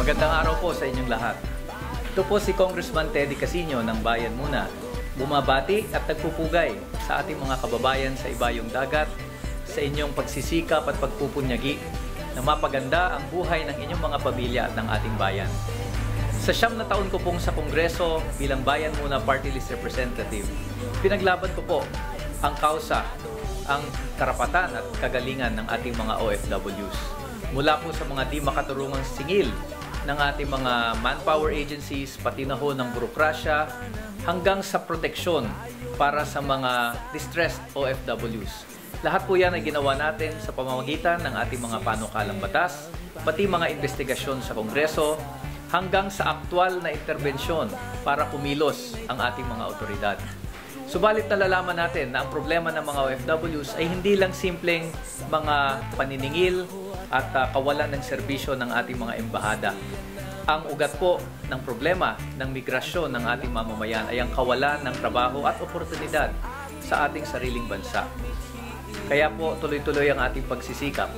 Magandang araw po sa inyong lahat. Ito po si Congressman Teddy Casino ng Bayan Muna. Bumabati at nagpupugay sa ating mga kababayan sa ibayong dagat sa inyong pagsisikap at pagpupunyagi na mapaganda ang buhay ng inyong mga pamilya at ng ating bayan. Sa siyam na taon ko pong sa Kongreso bilang Bayan Muna Party List Representative, pinaglaban ko po ang kausa, ang karapatan at kagalingan ng ating mga OFWs. Mula po sa mga di makaturungang singil ng ating mga manpower agencies, pati na ho ng burokrasya, hanggang sa proteksyon para sa mga distressed OFWs. Lahat po yan ay ginawa natin sa pamamagitan ng ating mga panukalang batas, pati mga investigasyon sa Kongreso, hanggang sa aktwal na interbensyon para pumilos ang ating mga otoridad. Subalit nalalaman natin na ang problema ng mga OFWs ay hindi lang simpleng mga paniningil at uh, kawalan ng serbisyo ng ating mga embahada. Ang ugat po ng problema ng migrasyon ng ating mamamayan ay ang kawalan ng trabaho at oportunidad sa ating sariling bansa. Kaya po tuloy-tuloy ang ating pagsisikap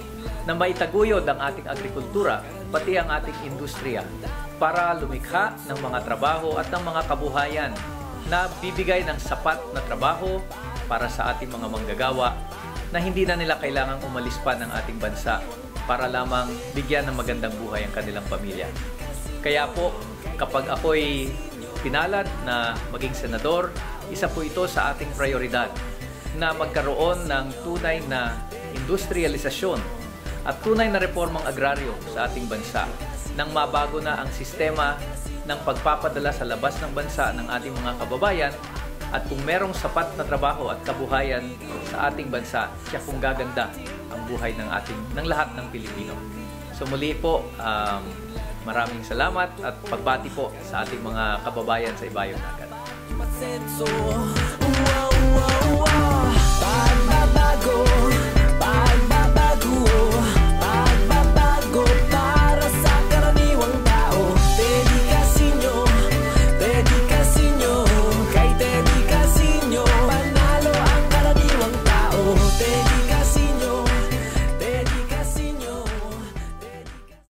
na maitaguyod ang ating agrikultura pati ang ating industriya para lumikha ng mga trabaho at ng mga kabuhayan na bibigay ng sapat na trabaho para sa ating mga manggagawa na hindi na nila kailangang umalis pa ng ating bansa para lamang bigyan ng magandang buhay ang kanilang pamilya. Kaya po, kapag ako'y pinalad na maging senador, isa po ito sa ating prioridad na magkaroon ng tunay na industrialisasyon at tunay na reformang agraryo sa ating bansa nang mabago na ang sistema ng pagpapadala sa labas ng bansa ng ating mga kababayan at kung merong sapat na trabaho at kabuhayan sa ating bansa, siya kung gaganda ang buhay ng ating ng lahat ng Pilipino. So muli po, um, maraming salamat at pagbati po sa ating mga kababayan sa Ibayong Dagat.